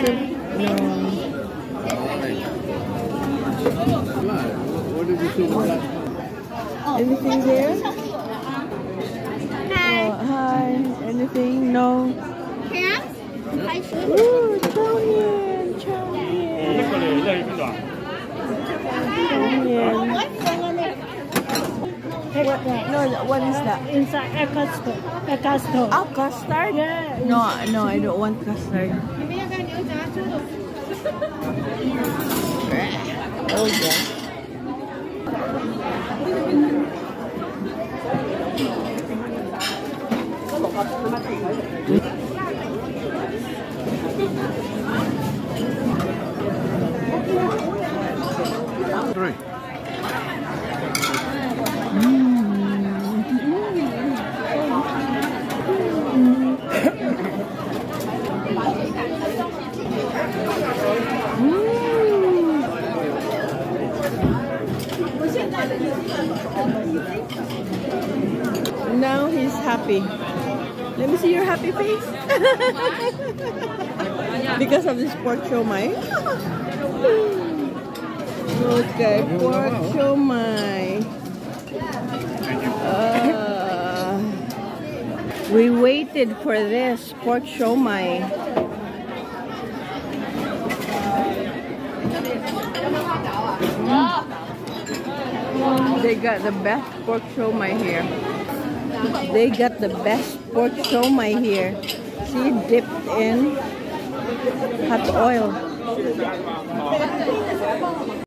No. What did you say? Anything there? Hi. Oh, hi. Anything? No. Ooh. What, no, what is that? Inside a custard. A custard. Oh, custard? Yeah. No, no, I don't want custard. Oh, yeah. Now he's happy. Let me see your happy face. because of this pork siomai. okay, pork siomai. Uh, we waited for this pork siomai. They got the best pork siomai here. They got the best pork siomai here. See, dipped in hot oil.